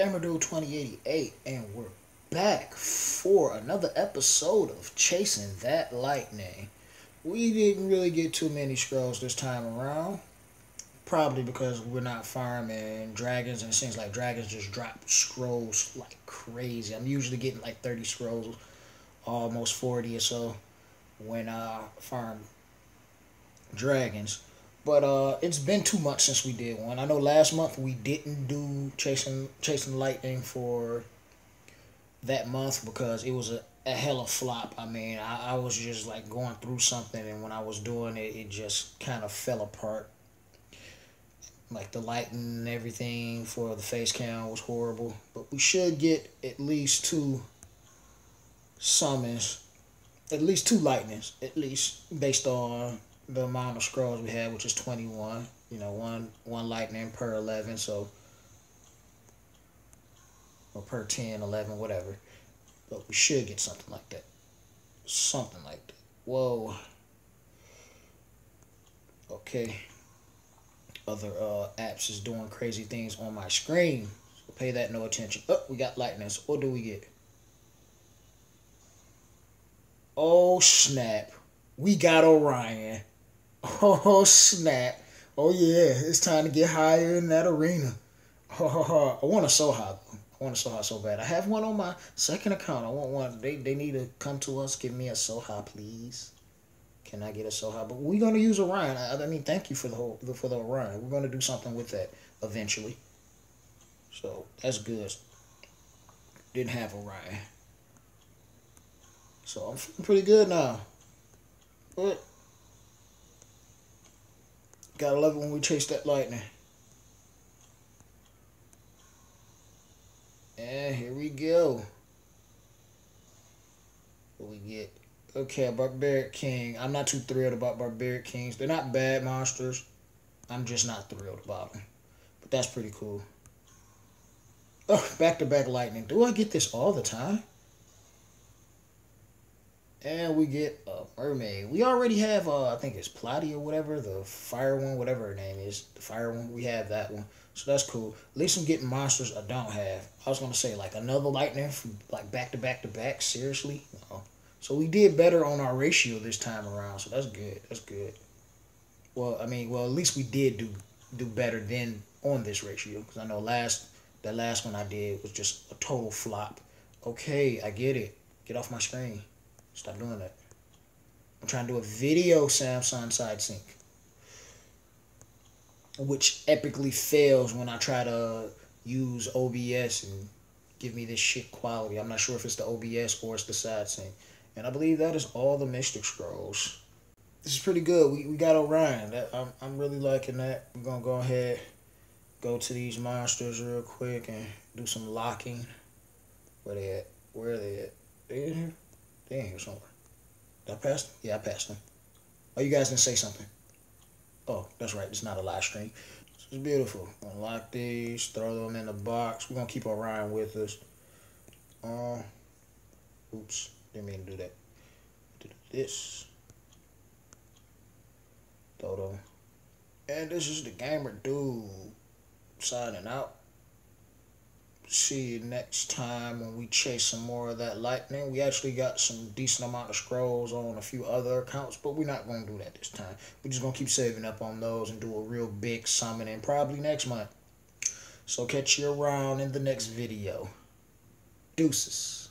Gamerdude 2088 and we're back for another episode of Chasing That Lightning. We didn't really get too many scrolls this time around. Probably because we're not farming dragons and it seems like dragons just drop scrolls like crazy. I'm usually getting like 30 scrolls, almost 40 or so when I farm dragons. But uh, it's been two months since we did one. I know last month we didn't do chasing chasing lightning for that month because it was a, a hella flop. I mean, I, I was just like going through something, and when I was doing it, it just kind of fell apart. Like the lighting and everything for the face cam was horrible. But we should get at least two summons, at least two lightnings, at least based on the amount of scrolls we had, which is 21. You know, one one lightning per 11, so or per 10, 11, whatever. But we should get something like that. Something like that. Whoa. Okay. Other uh, apps is doing crazy things on my screen. So pay that no attention. Oh, we got lightnings. What do we get? Oh, snap. We got Orion. Oh snap! Oh yeah, it's time to get higher in that arena. Oh, I want a Soha. I want a Soha so bad. I have one on my second account. I want one. They they need to come to us. Give me a Soha, please. Can I get a Soha? But we're gonna use Orion. I, I mean, thank you for the whole for the Orion. We're gonna do something with that eventually. So that's good. Didn't have Orion. So I'm feeling pretty good now. But Gotta love it when we chase that lightning. And here we go. What we get? Okay, Barbaric King. I'm not too thrilled about Barbaric Kings. They're not bad monsters. I'm just not thrilled about them. But that's pretty cool. Back-to-back lightning. Do I get this all the time? And we get a mermaid. We already have, uh, I think it's Platy or whatever, the fire one, whatever her name is. The fire one, we have that one. So that's cool. At least I'm getting monsters I don't have. I was going to say, like, another lightning from, like, back to back to back. Seriously? No. So we did better on our ratio this time around. So that's good. That's good. Well, I mean, well, at least we did do do better than on this ratio. Because I know last, that last one I did was just a total flop. Okay, I get it. Get off my screen. Stop doing that. I'm trying to do a video Samsung side sync. Which epically fails when I try to use OBS and give me this shit quality. I'm not sure if it's the OBS or it's the side sync. And I believe that is all the Mystic Scrolls. This is pretty good. We, we got Orion. That, I'm, I'm really liking that. We're going to go ahead, go to these monsters real quick and do some locking. Where they at? Where are they at? They in here? They ain't here somewhere. Did I pass them? Yeah, I passed them. Oh, you guys didn't say something. Oh, that's right. It's not a live stream. This is beautiful. Unlock these, throw them in the box. We're going to keep Orion with us. Uh, oops. Didn't mean to do that. Do this. Throw them. And this is the gamer dude signing out see you next time when we chase some more of that lightning. We actually got some decent amount of scrolls on a few other accounts, but we're not going to do that this time. We're just going to keep saving up on those and do a real big summoning probably next month. So catch you around in the next video. Deuces.